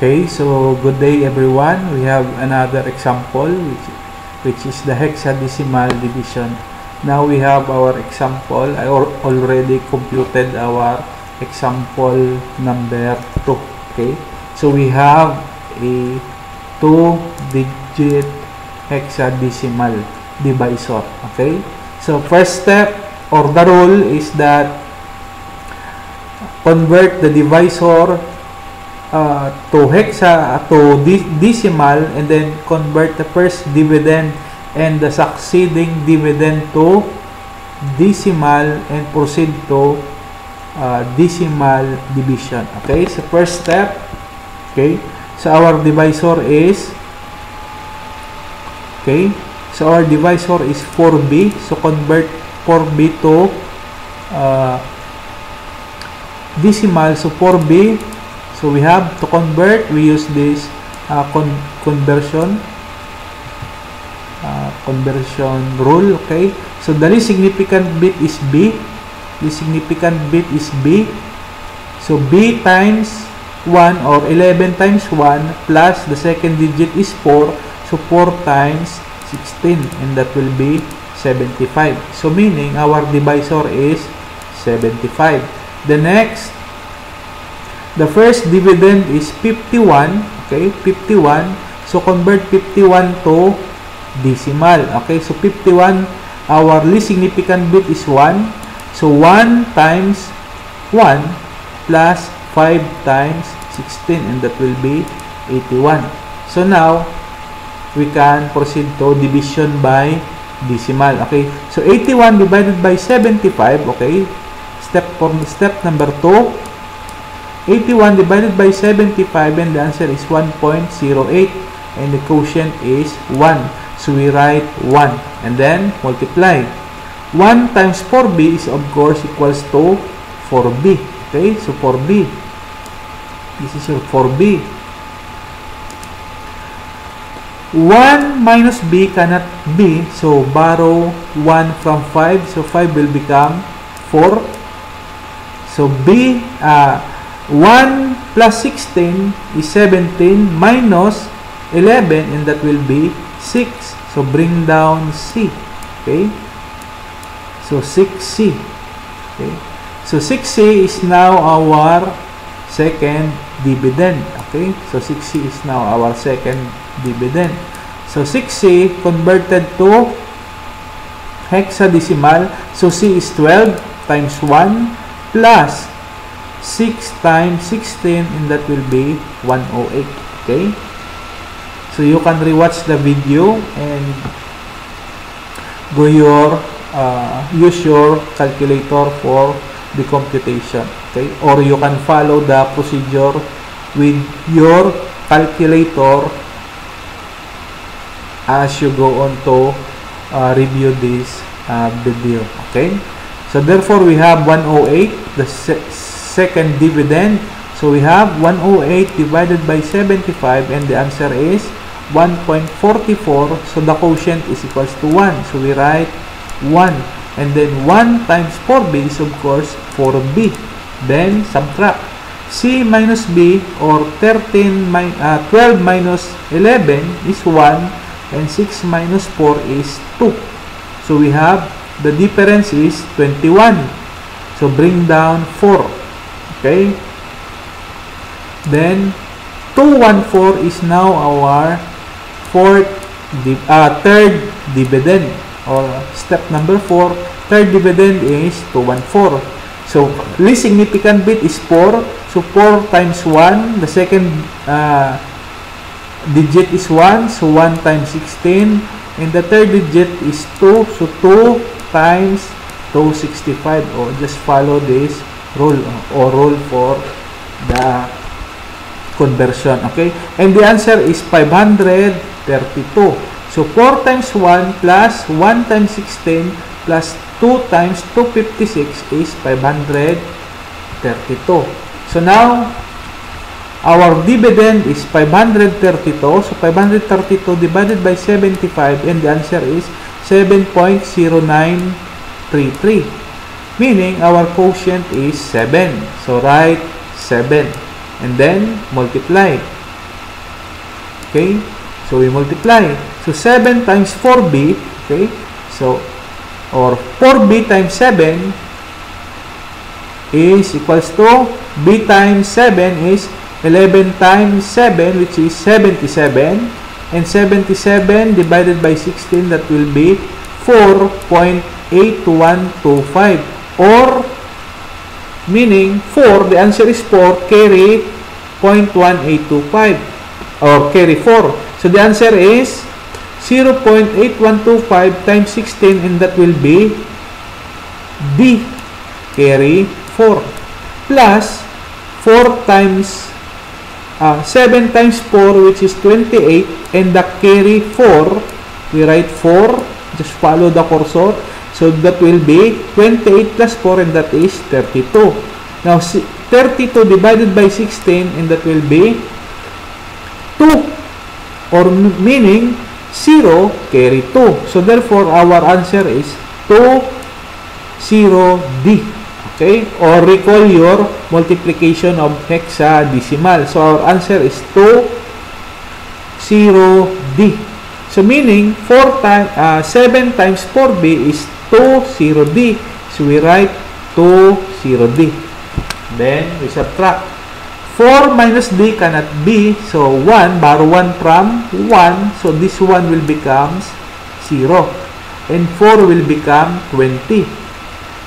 Okay, so good day everyone. We have another example which, which is the hexadecimal division. Now we have our example. I al already computed our example number 2. Okay, so we have a 2-digit hexadecimal divisor. Okay, so first step or the rule is that convert the divisor uh, to hexa to decimal and then convert the first dividend and the succeeding dividend to decimal and proceed to uh, decimal division. Okay so first step okay so our divisor is okay so our divisor is 4b so convert 4b to uh, decimal so 4b So we have to convert, we use this uh, con conversion uh, conversion rule, okay? So the least significant bit is B. The significant bit is B. So B times 1 or 11 times 1 plus the second digit is 4. So 4 times 16 and that will be 75. So meaning our divisor is 75. The next The first dividend is 51. Okay, 51. So, convert 51 to decimal. Okay, so 51, our least significant bit is 1. So, 1 times 1 plus 5 times 16 and that will be 81. So, now, we can proceed to division by decimal. Okay, so 81 divided by 75. Okay, step for step number 2. 81 divided by 75 and the answer is 1.08 and the quotient is 1. So we write 1 and then multiply. 1 times 4b is of course equals to 4b. Okay, so 4b. This is your 4b. 1 minus b cannot be, so borrow 1 from 5, so 5 will become 4. So b, uh, 1 plus 16 is 17 minus 11 and that will be 6. So bring down C. Okay. So 6C. Okay. So 6C is now our second dividend. Okay. So 6C is now our second dividend. So 6C converted to hexadecimal. So C is 12 times 1 plus 6 times 16 and that will be 108 okay? So you can rewatch the video and go your uh, use your calculator for the computation okay? Or you can follow the procedure with your calculator as you go on to uh, review this uh, video okay? So therefore we have 108 the second dividend. So we have 108 divided by 75 and the answer is 1.44. So the quotient is equals to 1. So we write 1. And then 1 times 4b is of course 4b. Then subtract. C minus b or 13 mi uh, 12 minus 11 is 1 and 6 minus 4 is 2. So we have the difference is 21. So bring down 4. Okay? Then, 214 is now our fourth, uh, third dividend or step number 4. Third dividend is 214. So, least significant bit is 4. So, 4 times 1. The second uh, digit is 1. So, 1 times 16. And the third digit is 2. So, 2 times 265. Or just follow this rule or rule for the conversion okay? And the answer is 532 so 4 times 1 plus 1 times 16 plus 2 times 256 is 532 so now our dividend is 532 so 532 divided by 75 and the answer is 7.0933 meaning our quotient is 7. So write 7 and then multiply. Okay? So we multiply. So 7 times 4b, okay? So or 4b times 7 is equals to b times 7 is 11 times 7 which is 77 and 77 divided by 16 that will be 4.8125 or meaning 4 the answer is 4 carry 0.1825 or carry 4 so the answer is 0.8125 times 16 and that will be D. Carry 4 plus 4 times uh, 7 times 4 which is 28 and the carry 4 we write 4 just follow the cursor so that will be 28 plus 4 and that is 32 now 32 divided by 16 and that will be 2 or meaning 0 carry 2 so therefore our answer is 2 0 D. Okay? Or recall your multiplication of hexadecimal. So our answer is 2 0 D. So meaning 4 times uh, 7 times 4b is 2 0 D so we write 2 0 D then we subtract 4 minus d cannot be. So 1, borrow 1 from 1. So this 1 will become 0. And 4 will become 20.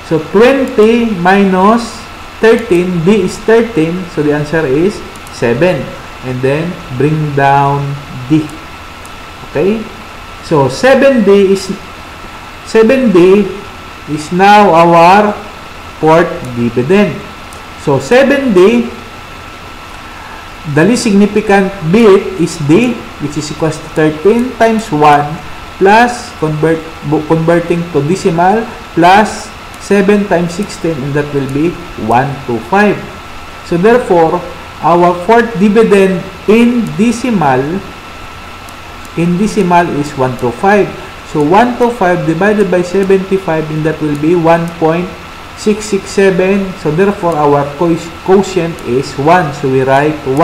So 20 minus 13, d is 13. So the answer is 7. And then bring down d. Okay? So 7d is 7d is now our fourth dividend. So 7d the least significant bit is D, which is equals to 13 times 1 plus convert converting to decimal plus 7 times 16 and that will be 125. So therefore, our fourth dividend in decimal in decimal is 125. So 125 divided by 75 and that will be 1.5 667 so therefore our quotient is 1 so we write 1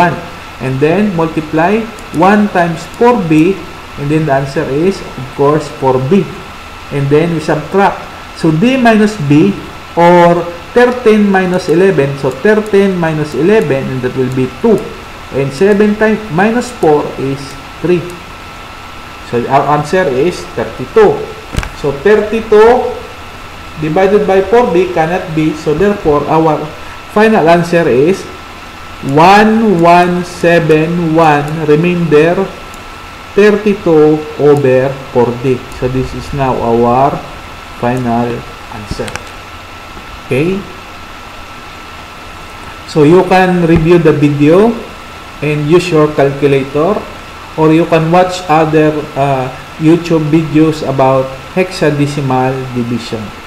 and then multiply 1 times 4b and then the answer is of course 4b and then we subtract. So d minus b or 13 minus 11 so 13 minus 11 and that will be 2 and 7 times minus 4 is 3 so our answer is 32 so 32 divided by 4b cannot be. So therefore, our final answer is 1171 remainder 32 over 4d. So this is now our final answer. Okay? So you can review the video and use your calculator or you can watch other uh, YouTube videos about hexadecimal division.